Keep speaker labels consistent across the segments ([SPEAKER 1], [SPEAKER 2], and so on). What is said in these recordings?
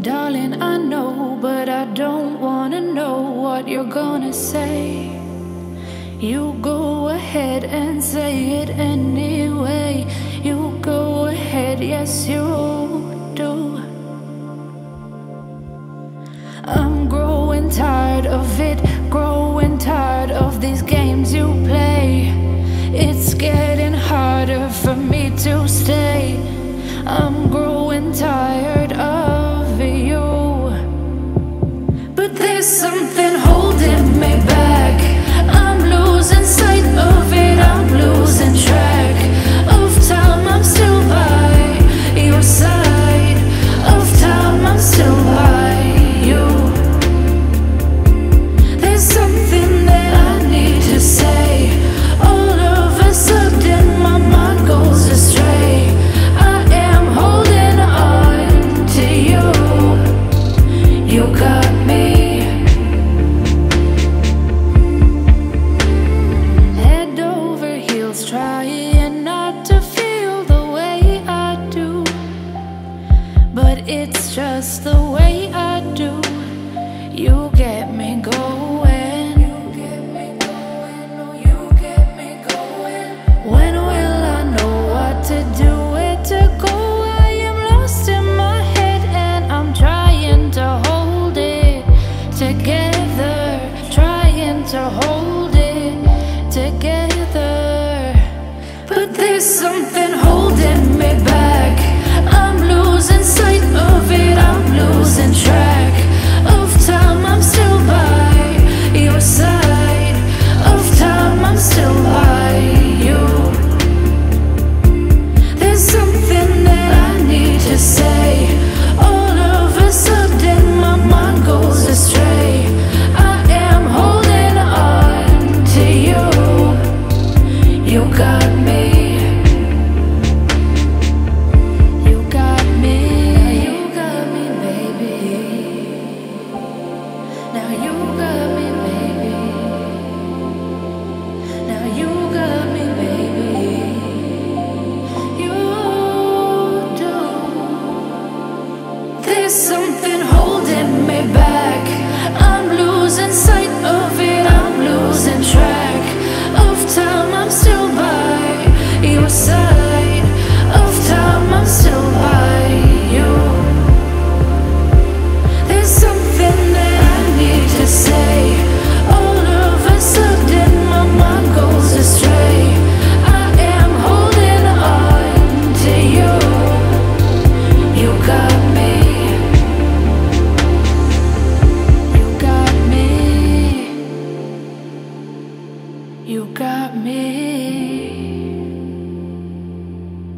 [SPEAKER 1] Darling, I know, but I don't wanna know what you're gonna say. You go ahead and say it anyway. You go ahead, yes, you do. I'm growing tired of it, growing tired of these games you play. It's getting harder for me to stay. I'm growing tired something But it's just the way I do. You get me going. You get me going. You get me going. When will I know what to do? Where to go? I am lost in my head and I'm trying to hold it together. Trying to hold it together. But there's something holding me back. Losing track Now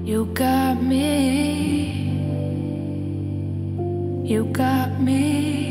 [SPEAKER 1] You got me. You got me.